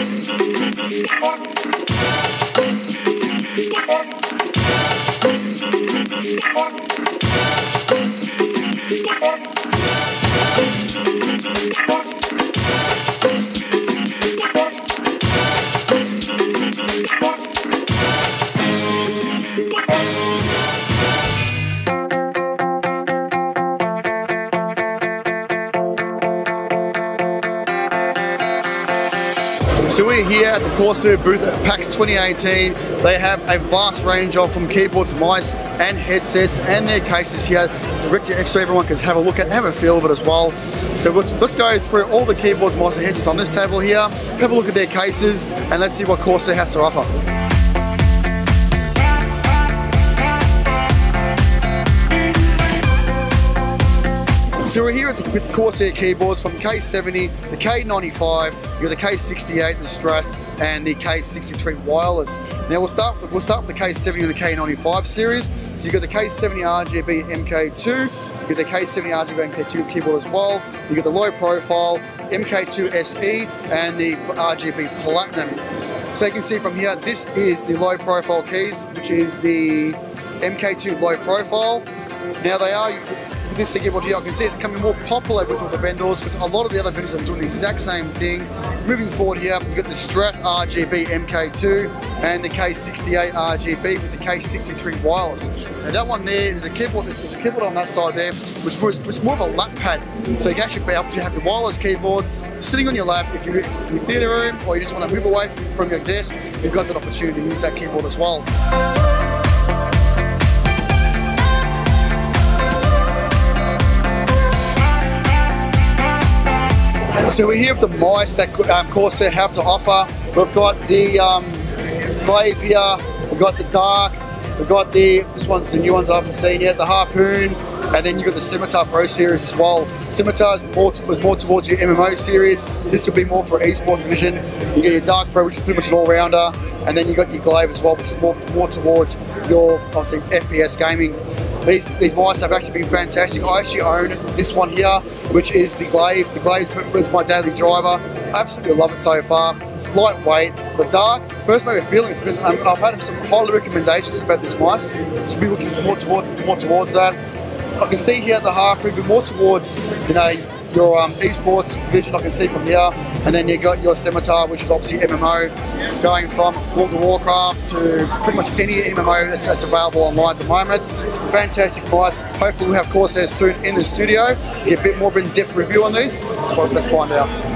Thank you. So we're here at the Corsair booth at PAX 2018. They have a vast range of from keyboards, mice, and headsets, and their cases here, direct to so everyone can have a look at, and have a feel of it as well. So let's, let's go through all the keyboards, mice, and headsets on this table here. Have a look at their cases, and let's see what Corsair has to offer. So we're here with Corsair keyboards from the K70, the K95, you got the K68, the Strafe, and the K63 wireless. Now we'll start we'll start with the K70 and the K95 series. So you got the K70 RGB MK2, you got the K70 RGB MK2 keyboard as well. You got the low profile MK2 SE and the RGB Platinum. So you can see from here, this is the low profile keys, which is the MK2 low profile. Now they are with this keyboard here, I can see it's becoming more popular with all the vendors because a lot of the other vendors are doing the exact same thing. Moving forward here, you've got the Strafe RGB MK2 and the K68 RGB with the K63 wireless. Now that one there, there's a keyboard, there's a keyboard on that side there, which was, which more of a lap pad. So you can actually be able to have the wireless keyboard sitting on your lap if, you, if it's in your theatre room or you just want to move away from your desk, you've got that opportunity to use that keyboard as well. So we're here with the mice that um, Corsair have to offer. We've got the um, we've got the Dark, we've got the, this one's the new one that I haven't seen yet, the Harpoon, and then you've got the Scimitar Pro series as well. Scimitar more, was more towards your MMO series. This will be more for esports division. You get your Dark Pro, which is pretty much an all-rounder, and then you've got your Glaive as well, which is more, more towards your obviously FPS gaming. These, these mice have actually been fantastic. I actually own this one here, which is the Glaive. The Glaive is my daily driver. Absolutely love it so far. It's lightweight. The dark, first maybe feeling because um, I've had some highly recommendations about this mice. Should be looking more, toward, more towards that. I can see here the Harpoon, but more towards, you know, your um, esports division I can see from here, and then you got your Scimitar, which is obviously MMO, going from World of Warcraft to pretty much any MMO that's, that's available online at the moment. Fantastic price. Hopefully we'll have Corsair soon in the studio. Get a bit more of an in-depth review on these. Let's, let's find out.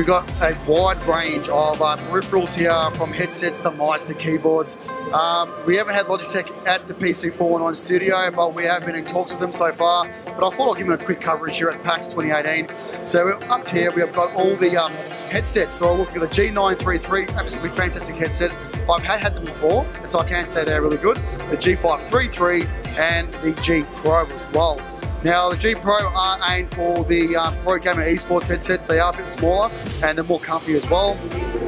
We've got a wide range of uh, peripherals here from headsets to mice to keyboards. Um, we haven't had Logitech at the PC419 studio, but we have been in talks with them so far. But I thought I'll give them a quick coverage here at PAX 2018. So up here, we have got all the um, headsets. So I'll look at the G933, absolutely fantastic headset. I've had, had them before, so I can say they're really good. The G533 and the G Pro as well. Now the G Pro are aimed for the um, Pro Gamer Esports headsets. They are a bit smaller and they're more comfy as well.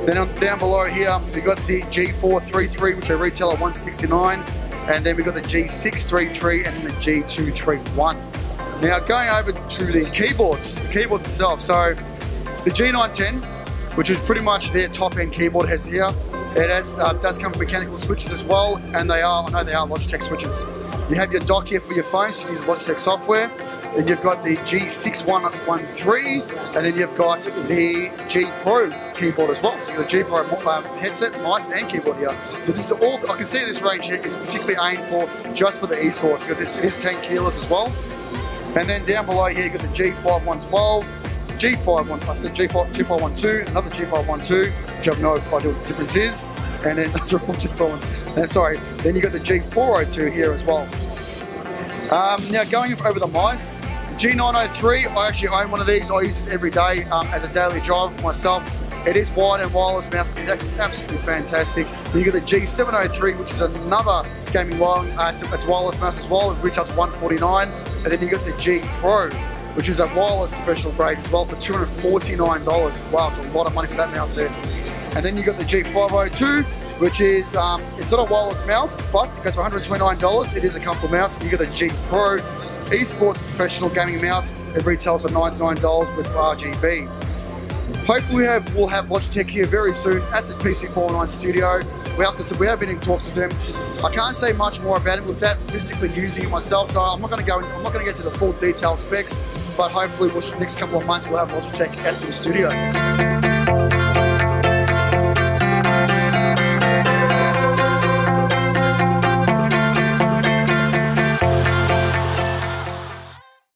Then on, down below here, we've got the G433, which they retail at 169 and then we've got the G633 and the G231. Now going over to the keyboards, keyboards itself. So the G910, which is pretty much their top end keyboard has here. It has, uh, does come with mechanical switches as well, and they are, I know they are Logitech switches. You have your dock here for your phone, so you use Logitech software. Then you've got the G6113, and then you've got the G Pro keyboard as well. So the G Pro um, headset, mice, and keyboard here. So this is all, I can see this range here is particularly aimed for just for the esports, because it's, it is tenkeyless as well. And then down below here, you've got the G5112, G51, I said G5, G512, another G512, which I have no idea what the difference is. And then, uh, sorry, then you got the G402 here as well. Um, now going over the mice, G903, I actually own one of these. I use this every day um, as a daily driver for myself. It is wide and wireless mouse. It's absolutely fantastic. Then you got the G703, which is another gaming long. Uh, it's, it's wireless mouse as well. which has 149 And then you got the G Pro, which is a wireless professional grade as well for $249. Wow, it's a lot of money for that mouse there. And then you got the G502, which is um, it's not a wireless mouse, but it goes for $129. It is a comfortable mouse. You get the G Pro esports professional gaming mouse. It retails for $99 with RGB. Hopefully we have, we'll have Logitech here very soon at the PC419 studio. We have, we have been in talks with them. I can't say much more about it without physically using it myself, so I'm not going to go. I'm not going to get to the full detailed specs, but hopefully, next couple of months we'll have Logitech at the studio.